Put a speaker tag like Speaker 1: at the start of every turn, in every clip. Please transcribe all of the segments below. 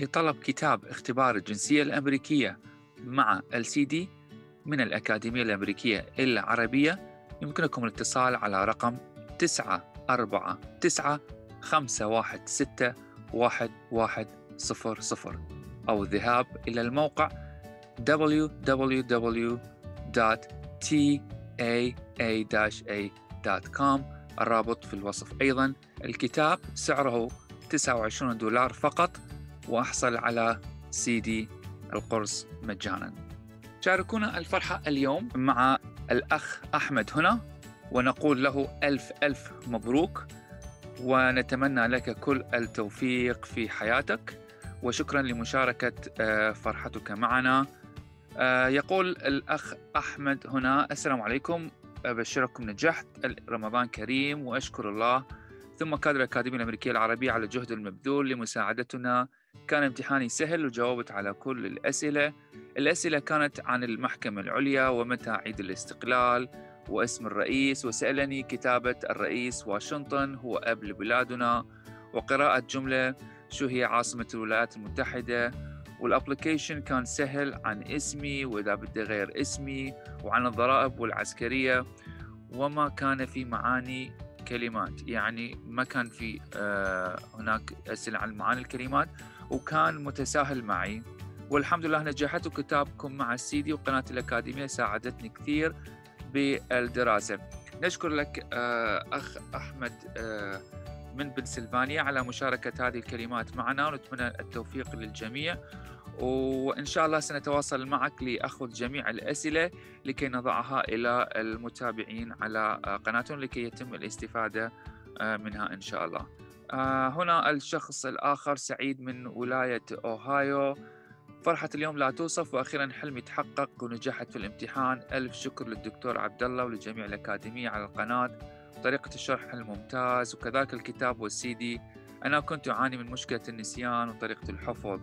Speaker 1: لطلب كتاب اختبار الجنسية الأمريكية مع LCD من الأكاديمية الأمريكية العربية. يمكنكم الاتصال على رقم 949 516 1100 أو الذهاب إلى الموقع www.taa-a.com الرابط في الوصف أيضا. الكتاب سعره 29 دولار فقط. وأحصل على سي دي القرص مجانا. شاركونا الفرحة اليوم مع الأخ أحمد هنا ونقول له ألف ألف مبروك ونتمنى لك كل التوفيق في حياتك وشكرا لمشاركة آه، فرحتك معنا. آه، يقول الأخ أحمد هنا السلام عليكم أبشركم نجحت رمضان كريم وأشكر الله. ثم كادر الأكاديمية الأمريكية العربية على الجهد المبذول لمساعدتنا كان امتحاني سهل وجاوبت على كل الأسئلة. الأسئلة كانت عن المحكمة العليا ومتى عيد الاستقلال واسم الرئيس وسألني كتابة الرئيس واشنطن هو أب لبلادنا وقراءة جملة شو هي عاصمة الولايات المتحدة. وال application كان سهل عن اسمي وإذا بدي غير اسمي وعن الضرائب والعسكرية. وما كان في معاني كلمات يعني ما كان في آه هناك أسئلة عن معاني الكلمات. وكان متساهل معي. والحمد لله نجحت وكتابكم مع السيدي وقناة الأكاديمية ساعدتني كثير بالدراسة. نشكر لك آه أخ أحمد آه من بنسلفانيا على مشاركة هذه الكلمات معنا ونتمنى التوفيق للجميع. وإن شاء الله سنتواصل معك لأخذ جميع الأسئلة لكي نضعها إلى المتابعين على قناتهم لكي يتم الاستفادة آه، منها إن شاء الله. هنا الشخص الآخر سعيد من ولاية أوهايو. فرحة اليوم لا توصف وأخيرا حلمي تحقق ونجحت في الامتحان. ألف شكر للدكتور عبد الله ولجميع الأكاديمية على القناة. طريقة الشرح الممتاز وكذلك الكتاب والسي دي. أنا كنت أعاني من مشكلة النسيان وطريقة الحفظ.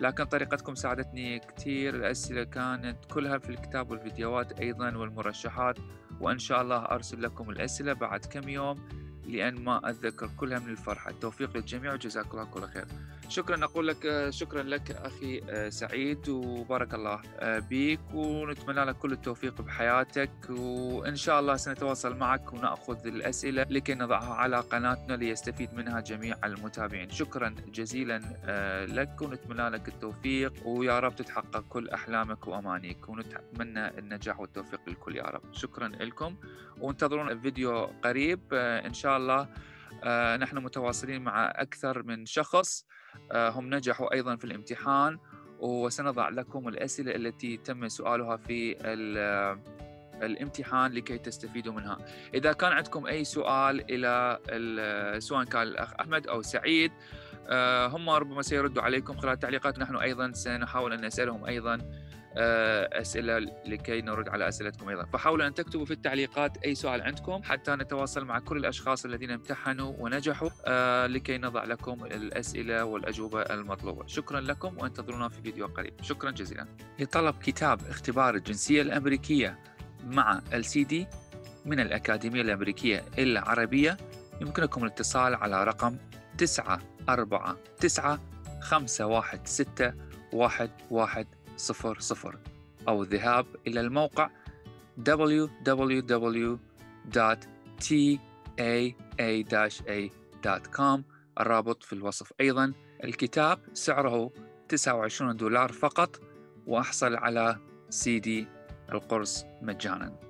Speaker 1: لكن طريقتكم ساعدتني كثير الأسئلة كانت كلها في الكتاب والفيديوهات أيضا والمرشحات. وإن شاء الله أرسل لكم الأسئلة بعد كم يوم. لأن ما أتذكر كلها من الفرحة. التوفيق للجميع وجزاك الله كل خير. شكرا أقول لك شكرا لك أخي آه، سعيد وبارك الله آه، بك ونتمنى لك كل التوفيق بحياتك وإن شاء الله سنتواصل معك ونأخذ الأسئلة لكي نضعها على قناتنا ليستفيد منها جميع المتابعين. شكرا جزيلا آه، لك ونتمنى لك التوفيق ويا رب تتحقق كل أحلامك وأمانيك ونتمنى النجاح والتوفيق للكل يا رب. شكرا لكم وانتظرونا الفيديو قريب إن شاء الله نحن متواصلين مع أكثر من شخص. هم نجحوا أيضا في الامتحان وسنضع لكم الأسئلة التي تم سؤالها في الامتحان لكي تستفيدوا منها. إذا كان عندكم أي سؤال إلى سواء كان الأخ أحمد أو سعيد آه، هم ربما سيردوا عليكم خلال التعليقات نحن أيضا سنحاول أن نسألهم أيضا آه، أسئلة لكي نرد على أسئلتكم أيضا. فحاولوا أن تكتبوا في التعليقات أي سؤال عندكم حتى نتواصل مع كل الأشخاص الذين امتحنوا ونجحوا آه، لكي نضع لكم الأسئلة والأجوبة المطلوبة. شكرا لكم وانتظرونا في فيديو قريب. شكرا جزيلا. لطلب كتاب اختبار الجنسية الأمريكية مع LCD من الأكاديمية الأمريكية العربية يمكنكم الاتصال على رقم 949 516 11 صفر صفر أو الذهاب إلى الموقع www.taa-a.com الرابط في الوصف أيضا. الكتاب سعره 29 دولار فقط وأحصل على سي دي القرص مجانا.